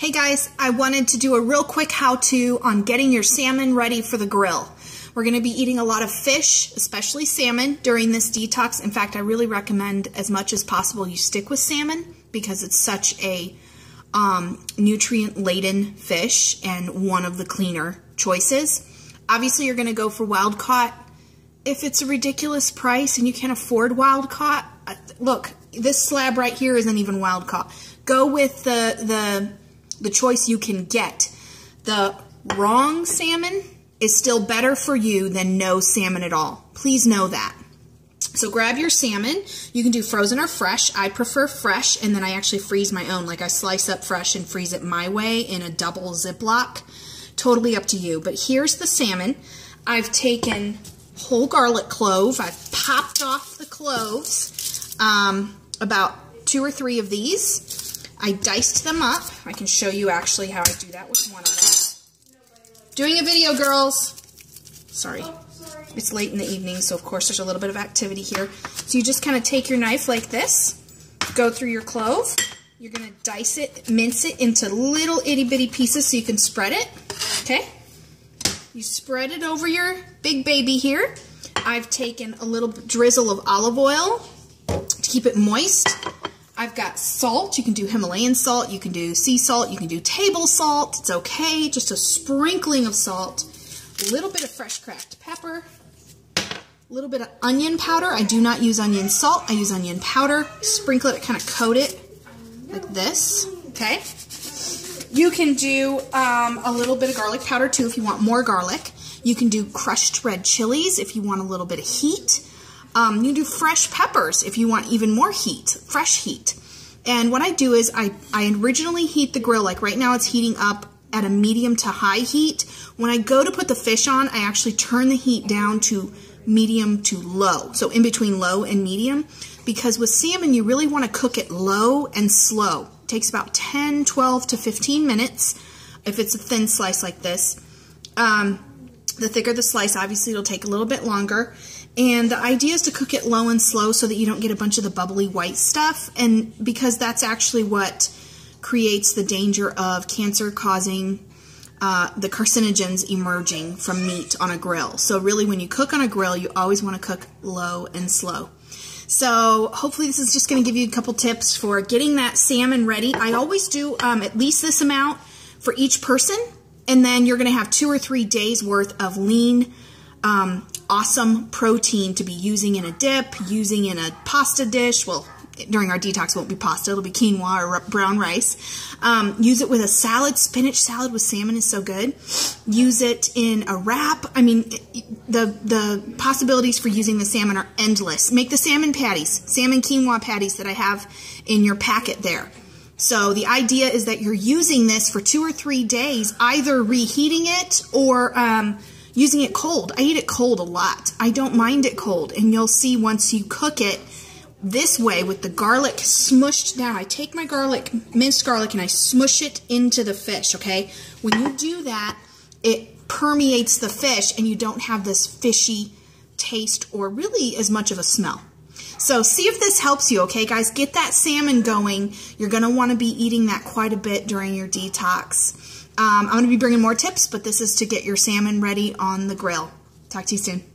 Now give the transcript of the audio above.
Hey guys, I wanted to do a real quick how-to on getting your salmon ready for the grill. We're going to be eating a lot of fish, especially salmon, during this detox. In fact, I really recommend as much as possible you stick with salmon because it's such a um, nutrient-laden fish and one of the cleaner choices. Obviously, you're going to go for wild caught. If it's a ridiculous price and you can't afford wild caught, uh, look, this slab right here isn't even wild caught. Go with the, the the choice you can get. The wrong salmon is still better for you than no salmon at all. Please know that. So grab your salmon. You can do frozen or fresh. I prefer fresh, and then I actually freeze my own. Like I slice up fresh and freeze it my way in a double Ziploc. Totally up to you. But here's the salmon. I've taken whole garlic clove. I've popped off the cloves, um, about two or three of these. I diced them up. I can show you actually how I do that with one of them. Doing a video, girls. Sorry. It's late in the evening, so of course there's a little bit of activity here. So you just kind of take your knife like this, go through your clove. You're going to dice it, mince it into little itty bitty pieces so you can spread it. Okay? You spread it over your big baby here. I've taken a little drizzle of olive oil to keep it moist. I've got salt. You can do Himalayan salt. You can do sea salt. You can do table salt. It's okay. Just a sprinkling of salt. A little bit of fresh cracked pepper. A little bit of onion powder. I do not use onion salt. I use onion powder. Sprinkle it, kind of coat it like this. Okay. You can do um, a little bit of garlic powder too if you want more garlic. You can do crushed red chilies if you want a little bit of heat. Um, you do fresh peppers if you want even more heat, fresh heat. And what I do is I, I originally heat the grill, like right now it's heating up at a medium to high heat. When I go to put the fish on, I actually turn the heat down to medium to low. So in between low and medium, because with salmon, you really want to cook it low and slow. It takes about 10, 12 to 15 minutes if it's a thin slice like this. Um, the thicker the slice, obviously it'll take a little bit longer. And the idea is to cook it low and slow so that you don't get a bunch of the bubbly white stuff. And because that's actually what creates the danger of cancer causing uh, the carcinogens emerging from meat on a grill. So really when you cook on a grill, you always want to cook low and slow. So hopefully this is just going to give you a couple tips for getting that salmon ready. I always do um, at least this amount for each person. And then you're going to have two or three days worth of lean um, awesome protein to be using in a dip, using in a pasta dish. Well, during our detox, won't be pasta, it'll be quinoa or brown rice. Um, use it with a salad. Spinach salad with salmon is so good. Use it in a wrap. I mean, the, the possibilities for using the salmon are endless. Make the salmon patties, salmon quinoa patties that I have in your packet there. So the idea is that you're using this for two or three days, either reheating it or um, using it cold. I eat it cold a lot. I don't mind it cold. And you'll see once you cook it this way with the garlic smushed down. I take my garlic, minced garlic, and I smush it into the fish, okay? When you do that, it permeates the fish and you don't have this fishy taste or really as much of a smell. So see if this helps you, okay, guys? Get that salmon going. You're going to want to be eating that quite a bit during your detox. Um, I'm going to be bringing more tips, but this is to get your salmon ready on the grill. Talk to you soon.